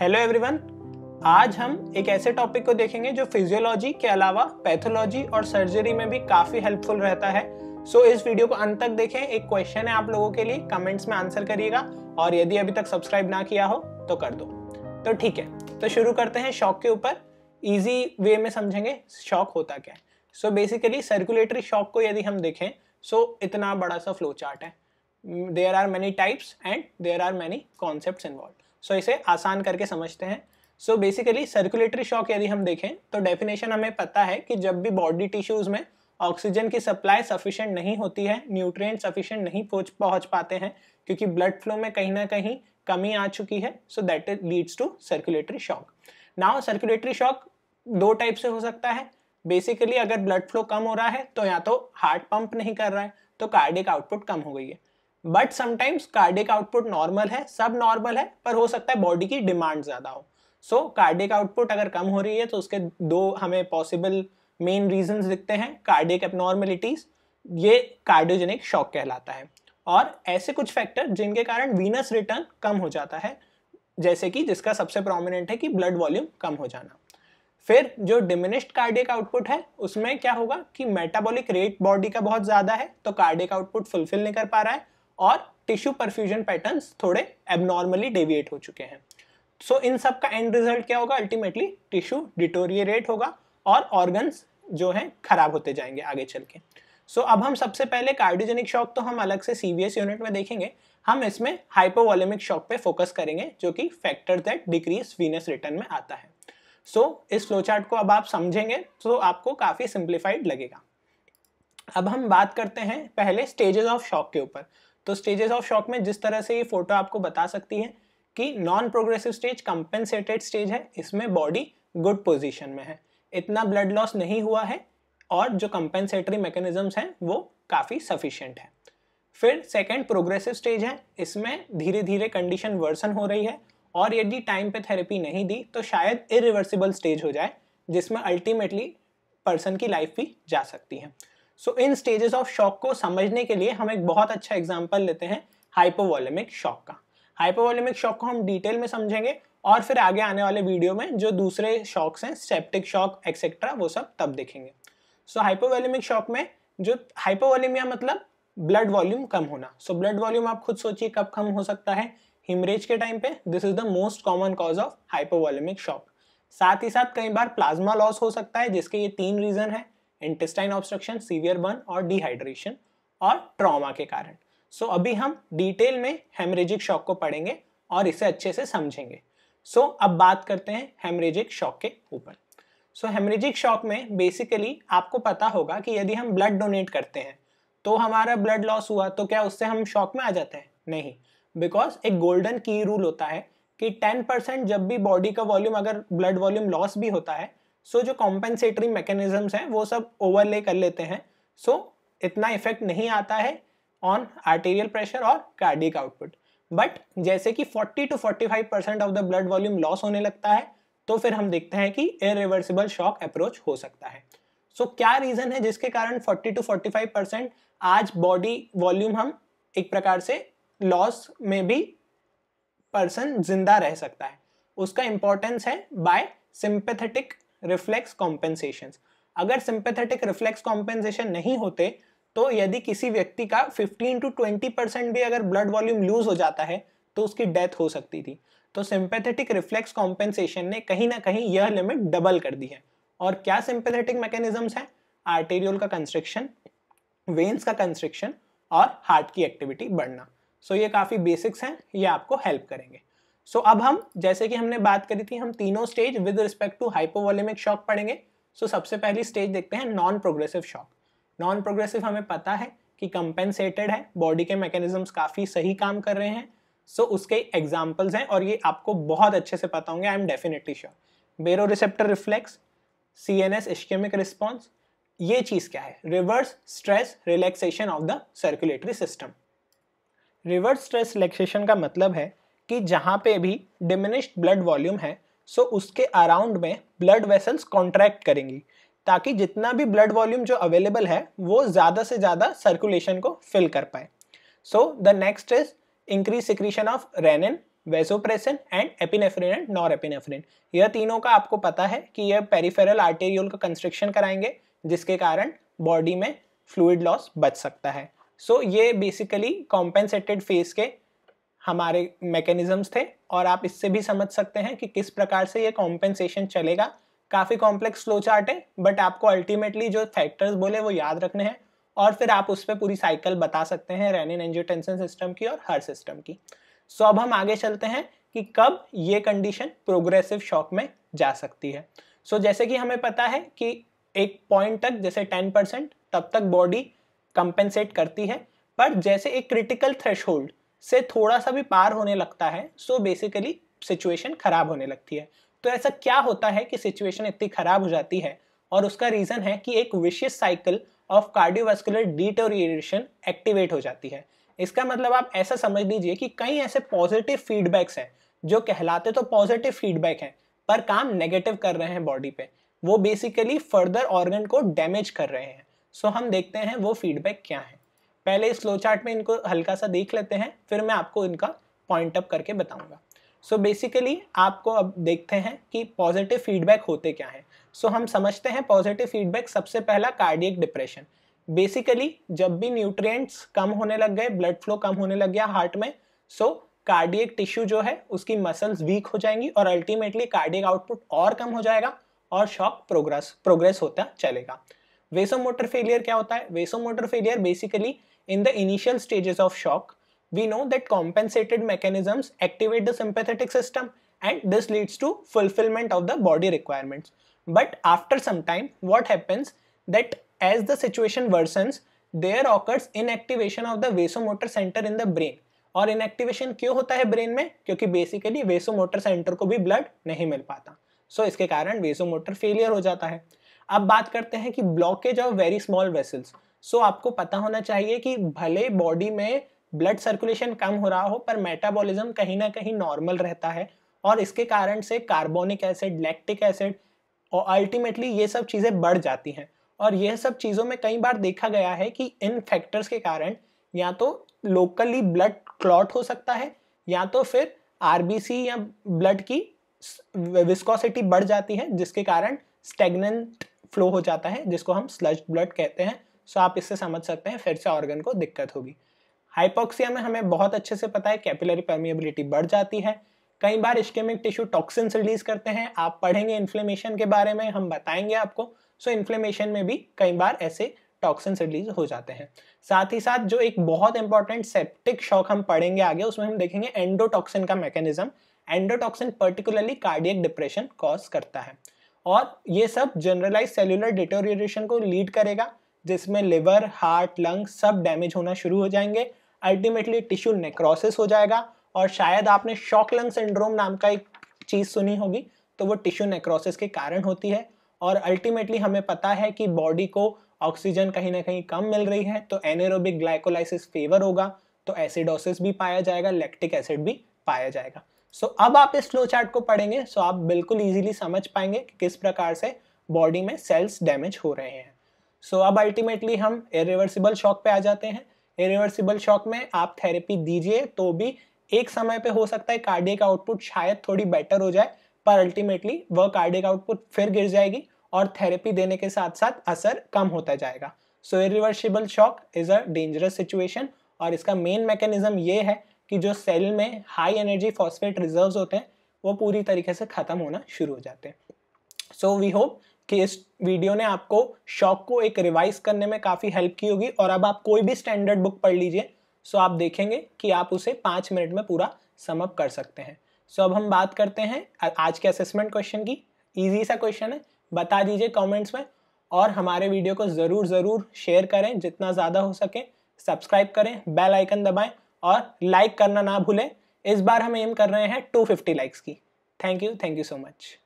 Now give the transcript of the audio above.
Hello everyone आज हम एक ऐसे टॉपिक को देखेंगे जो फिजियोलॉजी के अलावा पैथोलॉजी और सर्जरी में भी काफ़ी हेल्पफुल रहता है। सो so, इस वीडियो को अंत तक देखें एक क्वेश्चन है आप लोगों के लिए कमेंट्स में आंसर करिएगा और यदि अभी तक सब्सक्राइब ना किया हो तो कर दो। तो ठीक है तो शुरू करते हैं शॉक के ऊपर। इजी वे में समझेंगे शॉक होता क्या है। सो बेसिकली सर्कुलेटरी शॉक को यदि हम देखें सो so, इतना बड़ा सा फ्लो चार्ट है। There are many types and there are many concept involve so इसे आसान करके समझते हैं। सो बेसिकली सर्कुलेटरी शॉक यदि हम देखें तो डेफिनेशन हमें पता है कि जब भी बॉडी टिश्यूज में ऑक्सीजन की सप्लाई सफिशिएंट नहीं होती है न्यूट्रिएंट सफिशिएंट नहीं पहुँच पहुँच पाते हैं, क्योंकि ब्लड फ्लो में कहीं ना कहीं कमी आ चुकी है so that leads to circulatory shock now circulatory shock दो टाइप से हो सकता है। बेसिकली अगर ब्लड फ्लो कम हो रहा है तो या तो हार्ट पंप नहीं कर रहा है तो कार्डिक आउटपुट कम हो गई है। But sometimes cardiac output normal है, सब नॉर्मल है, पर हो सकता है बॉडी की डिमांड ज़्यादा हो। सो कार्डिक आउटपुट अगर कम हो रही है तो उसके दो हमें पॉसिबल मेन रीजंस दिखते हैं कार्डिक एबनॉर्मेलिटीज ये कार्डियोजेनिक शॉक कहलाता है। और ऐसे कुछ फैक्टर जिनके कारण वीनस रिटर्न कम हो जाता है, जैसे कि जिसका सबसे प्रोमिनेंट है कि ब्लड वॉल्यूम कम हो जाना। फिर जो डिमिनिश्ड कार्डिक आउटपुट है, उसमें क्या होगा कि मेटाबॉलिक रेट बॉडी का बहुत ज़्यादा है तो कार्डिक आउटपुट फुलफिल नहीं कर पा रहा है और टिश्यू परफ्यूजन पैटर्न्स थोड़े एबनॉर्मली डेविएट हो चुके हैं। सो so, इन सब का एंड रिज़ल्ट क्या होगा? अल्टीमेटली टिश्यू डिटोरिएट होगा और ऑर्गन्स जो है खराब होते जाएँगे आगे चल के। सो so, अब हम सबसे पहले कार्डियोजेनिक शॉक तो हम अलग से सीवीएस यूनिट में देखेंगे। हम इसमें हाइपोवॉलेमिक शॉक पे फोकस करेंगे जो कि factor that decrease venous return में आता है। सो so, इस फ्लोचार्ट को अब आप समझेंगे तो आपको काफ़ी सिंप्लीफाइड लगेगा। अब हम बात करते हैं पहले स्टेजेस ऑफ़ शॉक के ऊपर। तो स्टेजेस ऑफ़ शॉक में जिस तरह से ये फ़ोटो आपको बता सकती है कि non progressive stage compensated stage है, इसमें बॉडी गुड पोजिशन में है। इतना ब्लड लॉस नहीं हुआ है और जो कंपेंसेटरी मैकेनिज्म्स हैं, वो काफ़ी सफिशियंट है। फिर सेकेंड प्रोग्रेसिव स्टेज है, इसमें धीरे धीरे कंडीशन वर्सन हो रही है और यदि टाइम पे थेरेपी नहीं दी तो शायद इरिवर्सिबल स्टेज हो जाए, जिसमें अल्टीमेटली पर्सन की लाइफ भी जा सकती है। So in stages of shock को समझने के लिए हम एक बहुत अच्छा एग्ज़ाम्पल लेते हैं हाइपोवॉलेमिक शॉक का। हाइपोवॉलेमिक शॉक को हम डिटेल में समझेंगे और फिर आगे आने वाले वीडियो में जो दूसरे शॉक्स हैं सेप्टिक शॉक एक्सेट्रा वो सब तब देखेंगे। सो हाइपोवॉलेमिक शॉक में जो हाइपोवॉलेमिया मतलब ब्लड वॉल्यूम कम होना। सो ब्लड वॉल्यूम आप खुद सोचिए कब कम हो सकता है। हिमरेज के टाइम पे this is the most common cause of hypovolaemic shock साथ ही साथ कई बार प्लाज्मा लॉस हो सकता है, जिसके ये तीन रीजन है। इंटेस्टाइन ऑब्स्ट्रक्शन सीवियर बर्न और डिहाइड्रेशन और ट्रॉमा के कारण। सो so, अभी हम डिटेल में हेमरेजिक शॉक को पढ़ेंगे और इसे अच्छे से समझेंगे। सो so, अब बात करते हैं हेमरेजिक शॉक के ऊपर। सो हेमरेजिक शॉक में बेसिकली आपको पता होगा कि यदि हम ब्लड डोनेट करते हैं तो हमारा ब्लड लॉस हुआ तो क्या उससे हम शॉक में आ जाते हैं? नहीं। बिकॉज़ एक गोल्डन की रूल होता है कि 10 परसेंट जब भी बॉडी का वॉल्यूम अगर ब्लड वॉल्यूम लॉस भी होता है सो so, जो कॉम्पेंसेटरी मैकेनिज्म्स हैं वो सब ओवरले कर लेते हैं। सो so, इतना इफ़ेक्ट नहीं आता है ऑन आर्टेरियल प्रेशर और कार्डिक आउटपुट बट जैसे कि 40 to 45 percent of the blood volume loss होने लगता है तो फिर हम देखते हैं कि इरिवर्सिबल शॉक अप्रोच हो सकता है। सो so, क्या रीजन है जिसके कारण 40 टू 45 परसेंट आज बॉडी वॉल्यूम हम एक प्रकार से लॉस में भी पर्सन ज़िंदा रह सकता है? उसका इंपॉर्टेंस है बाय सिंपेथेटिक रिफ्लेक्स कॉम्पेंसेशन अगर सिंपेथेटिक रिफ्लेक्स कॉम्पेंसेशन नहीं होते तो यदि किसी व्यक्ति का 15 टू 20 परसेंट भी अगर ब्लड वॉल्यूम लूज हो जाता है तो उसकी डेथ हो सकती थी। तो सिंपेथेटिक रिफ्लेक्स कॉम्पेंसेशन ने कहीं ना कहीं यह लिमिट डबल कर दी है। और क्या सिंपेथेटिक मैकेनिज्म्स हैं? आर्टेरियल का कंस्ट्रक्शन वेन्स का कंस्ट्रक्शन और हार्ट की एक्टिविटी बढ़ना। सो so, ये काफ़ी बेसिक्स हैं, ये आपको हेल्प करेंगे। सो so, अब हम जैसे कि हमने बात करी थी हम तीनों stage with respect to hypovolaemic shock पढ़ेंगे। सो so, सबसे पहली स्टेज देखते हैं non progressive shock non progressive हमें पता है कि कंपेंसेटेड है बॉडी के मैकेनिज्म्स काफ़ी सही काम कर रहे हैं। सो so, उसके एग्जाम्पल्स हैं और ये आपको बहुत अच्छे से पता होंगे I am definitely sure baroreceptor reflex C N S ischaemic response ये चीज़ क्या है? Reverse stress relaxation of the circulatory system reverse stress relaxation का मतलब है कि जहाँ पे भी डिमिनिश्ड ब्लड वॉल्यूम है सो उसके अराउंड में ब्लड वेसल्स कॉन्ट्रैक्ट करेंगी ताकि जितना भी ब्लड वॉल्यूम जो अवेलेबल है वो ज़्यादा से ज़्यादा सर्कुलेशन को फिल कर पाए। So the next is increase secretion of renin vasopressin and epinephrine and norepinephrine यह तीनों का आपको पता है कि यह पेरिफेरल आर्टेरियोल का कंस्ट्रक्शन कराएँगे जिसके कारण बॉडी में फ्लूइड लॉस बच सकता है। सो so, ये बेसिकली कॉम्पेंसेटेड फेस के हमारे मैकेनिज्म्स थे और आप इससे भी समझ सकते हैं कि किस प्रकार से ये कॉम्पेंसेशन चलेगा। काफ़ी कॉम्प्लेक्स फ्लो चार्ट है बट आपको अल्टीमेटली जो फैक्टर्स बोले वो याद रखने हैं और फिर आप उस पर पूरी साइकिल बता सकते हैं रेनिन एंजियोटेंसन सिस्टम की और हर सिस्टम की। सो अब हम आगे चलते हैं कि कब ये कंडीशन प्रोग्रेसिव शॉक में जा सकती है। सो so, जैसे कि हमें पता है कि एक पॉइंट तक जैसे टेन परसेंट तब तक बॉडी कंपेंसेट करती है पर जैसे एक क्रिटिकल थ्रेश से थोड़ा सा भी पार होने लगता है सो बेसिकली सिचुएशन खराब होने लगती है। तो ऐसा क्या होता है कि सिचुएशन इतनी खराब हो जाती है और उसका रीजन है कि एक vicious cycle of cardiovascular deterioration activate हो जाती है। इसका मतलब आप ऐसा समझ लीजिए कि कई ऐसे पॉजिटिव फीडबैक्स हैं जो कहलाते तो पॉजिटिव फीडबैक हैं पर काम नेगेटिव कर रहे हैं बॉडी पे। वो बेसिकली फर्दर ऑर्गन को डैमेज कर रहे हैं। सो so, हम देखते हैं वो फीडबैक क्या है। पहले इस फ्लो चार्ट में इनको हल्का सा देख लेते हैं, फिर मैं आपको इनका पॉइंट अप करके बताऊँगा। सो so बेसिकली आपको अब देखते हैं कि पॉजिटिव फीडबैक होते क्या हैं। सो so, हम समझते हैं पॉजिटिव फीडबैक सबसे पहला कार्डियक डिप्रेशन बेसिकली जब भी न्यूट्रिएंट्स कम होने लग गए ब्लड फ्लो कम होने लग गया हार्ट में सो कार्डियक टिश्यू जो है, उसकी मसल्स वीक हो जाएँगी और अल्टीमेटली कार्डियक आउटपुट और कम हो जाएगा और शॉक प्रोग्रेस प्रोग्रेस होता चलेगा। वेसोमोटर फेलियर क्या होता है? Vasomotor failure basically in the initial stages of shock we know that compensated mechanisms activate the sympathetic system and this leads to fulfillment of the body requirements but after some time what happens that as the situation worsens there occurs inactivation of the vasomotor center in the brain और inactivation क्यों होता है brain में क्योंकि basically vasomotor centre को भी blood नहीं मिल पाता सो so, इसके कारण वेसोमोटर फेलियर हो जाता है अब बात करते हैं कि blockage of very small vessels so so, आपको पता होना चाहिए कि भले बॉडी में ब्लड सर्कुलेशन कम हो रहा हो पर मेटाबॉलिज्म कहीं ना कहीं नॉर्मल रहता है और इसके कारण से कार्बोनिक एसिड लैक्टिक एसिड और अल्टीमेटली ये सब चीज़ें बढ़ जाती हैं। और यह सब चीज़ों में कई बार देखा गया है कि इन फैक्टर्स के कारण या तो लोकली ब्लड क्लॉट हो सकता है या तो फिर आरबीसी या ब्लड की विस्कोसिटी बढ़ जाती है जिसके कारण स्टेगनेंट फ्लो हो जाता है जिसको हम स्लज ब्लड कहते हैं। सो आप इससे समझ सकते हैं फिर से ऑर्गन को दिक्कत होगी। हाइपोक्सिया में हमें बहुत अच्छे से पता है कैपिलरी परमिएबिलिटी बढ़ जाती है। कई बार इश्केमिक टिश्यू टॉक्सिन रिलीज़ करते हैं। आप पढ़ेंगे इन्फ्लेमेशन के बारे में हम बताएँगे आपको। सो so, इन्फ्लेमेशन में भी कई बार ऐसे टॉक्सिन रिलीज़ हो जाते हैं। साथ ही साथ जो एक बहुत इंपॉर्टेंट सेप्टिक शॉक हम पढ़ेंगे आगे उसमें हम देखेंगे एंडोटॉक्सिन का mechanism endotoxin particularly cardiac depression cause करता है। और ये सब जनरलाइज सेल्यूलर डिटोरिएशन को लीड करेगा। जिसमें लिवर हार्ट लंग सब डैमेज होना शुरू हो जाएँगे। अल्टीमेटली टिश्यू नेक्रोसिस हो जाएगा और शायद आपने शॉक लंग सिंड्रोम नाम का एक चीज़ सुनी होगी तो वो टिश्यू नेक्रोसिस के कारण होती है। और अल्टीमेटली हमें पता है कि बॉडी को ऑक्सीजन कहीं ना कहीं कम मिल रही है तो एनेरोबिक ग्लाइकोलाइसिस फेवर होगा तो एसिडोसिस भी पाया जाएगा लैक्टिक एसिड भी पाया जाएगा। सो so, अब आप इस फ्लो चार्ट को पढ़ेंगे सो so आप बिल्कुल इजीली समझ पाएँगे कि किस प्रकार से बॉडी में सेल्स डैमेज हो रहे हैं। सो so, अब अल्टीमेटली हम इरिवर्सिबल शॉक पे आ जाते हैं। इरिवर्सिबल शॉक में आप थेरेपी दीजिए तो भी एक समय पे हो सकता है कार्डियक आउटपुट शायद थोड़ी बेटर हो जाए पर अल्टीमेटली वह कार्डियक आउटपुट फिर गिर जाएगी और थेरेपी देने के साथ साथ असर कम होता जाएगा। So irreversible shock is a dangerous situation और इसका मेन मैकेनिज्म ये है कि जो सेल में हाई एनर्जी फॉस्फेट रिजर्व्स होते हैं वो पूरी तरीके से ख़त्म होना शुरू हो जाते हैं। सो वी होप कि इस वीडियो ने आपको शॉक को एक रिवाइज करने में काफ़ी हेल्प की होगी और अब आप कोई भी स्टैंडर्ड बुक पढ़ लीजिए, सो आप देखेंगे कि आप उसे पाँच मिनट में पूरा समअप कर सकते हैं। सो अब हम बात करते हैं आज के असेसमेंट क्वेश्चन की। ईजी सा क्वेश्चन है, बता दीजिए कमेंट्स में और हमारे वीडियो को ज़रूर ज़रूर शेयर करें, जितना ज़्यादा हो सके सब्सक्राइब करें बेल आइकन दबाएँ और लाइक करना ना भूलें। इस बार हम एम कर रहे हैं 250 लाइक्स की। Thank you thank you so much